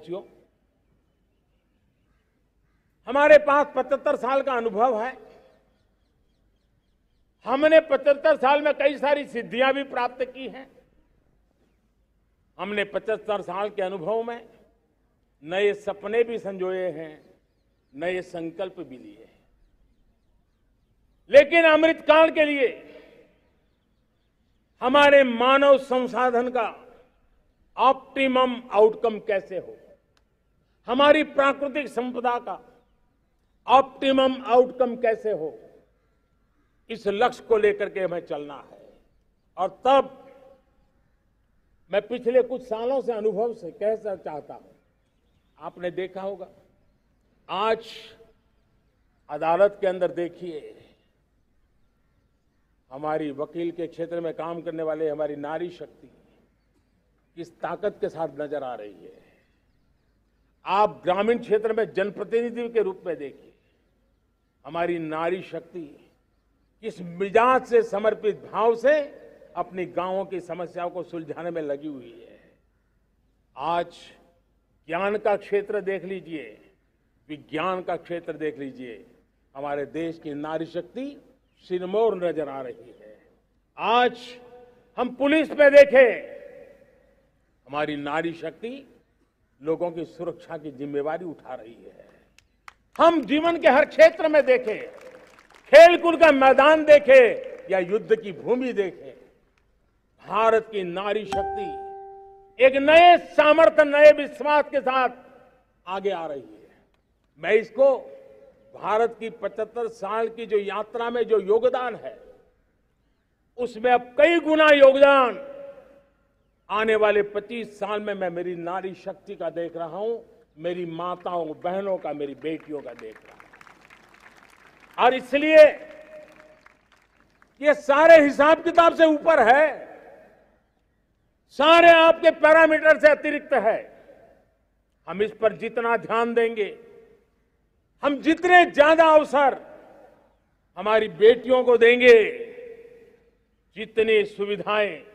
साथियों, हमारे पास 75 साल का अनुभव है। हमने 75 साल में कई सारी सिद्धियाँ भी प्राप्त की हैं। हमने 75 साल के अनुभव में नए सपने भी संजोए हैं, नए संकल्प भी लिए हैं। लेकिन अमृतकाल के लिए हमारे मानव संसाधन का ऑप्टिमम आउटकम कैसे हो हमारी प्राकृतिक संपदा का ऑप्टिमम आउटकम कैसे हो? इस लक्ष्य को लेकर के हमें चलना है। और तब मैं पिछले कुछ सालों से अनुभव से कह चाहता हूँ। आपने देखा होगा, आज अदालत के अंदर देखिए, हमारी वकील के क्षेत्र में काम करने वाले हमारी नारी शक्ति किस ताकत के साथ नज़र आ रही है। आप ग्रामीण क्षेत्र में जनप्रतिनिधि के रूप में देखिए। हमारी नारी शक्ति किस मिजाज से, समर्पित भाव से अपनी गाँवों की समस्याओं को सुलझाने में लगी हुई है। आज ज्ञान का क्षेत्र देख लीजिए, विज्ञान का क्षेत्र देख लीजिए, हमारे देश की नारी शक्ति सिरमौर नज़र आ रही है। आज हम पुलिस में देखें, हमारी नारी शक्ति लोगों की सुरक्षा की जिम्मेवारी उठा रही है। हम जीवन के हर क्षेत्र में देखें, खेलकूद का मैदान देखें या युद्ध की भूमि देखें, भारत की नारी शक्ति एक नए सामर्थ्य, नए विश्वास के साथ आगे आ रही है। मैं इसको भारत की 75 साल की जो यात्रा में जो योगदान है, उसमें अब कई गुना योगदान आने वाले 25 साल में मैं मेरी नारी शक्ति का देख रहा हूँ, मेरी माताओं, बहनों का, मेरी बेटियों का देख रहा हूँ। और इसलिए ये सारे हिसाब किताब से ऊपर है, सारे आपके पैरामीटर से अतिरिक्त है। हम इस पर जितना ध्यान देंगे, हम जितने ज़्यादा अवसर हमारी बेटियों को देंगे, जितनी सुविधाएँ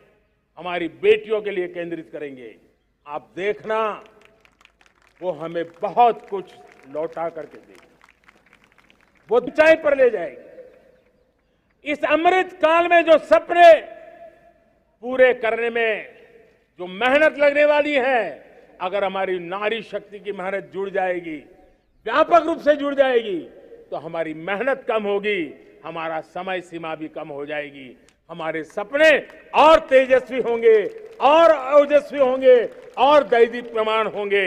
हमारी बेटियों के लिए केंद्रित करेंगे। आप देखना, वो हमें बहुत कुछ लौटा करके देगी। वो ऊंचाई पर ले जाएगी। इस अमृत काल में जो सपने पूरे करने में जो मेहनत लगने वाली है, अगर हमारी नारी शक्ति की मेहनत जुड़ जाएगी, व्यापक रूप से जुड़ जाएगी तो हमारी मेहनत कम होगी, हमारा समय सीमा भी कम हो जाएगी। हमारे सपने और तेजस्वी होंगे और ओजस्वी होंगे और दैदी प्रमाण होंगे।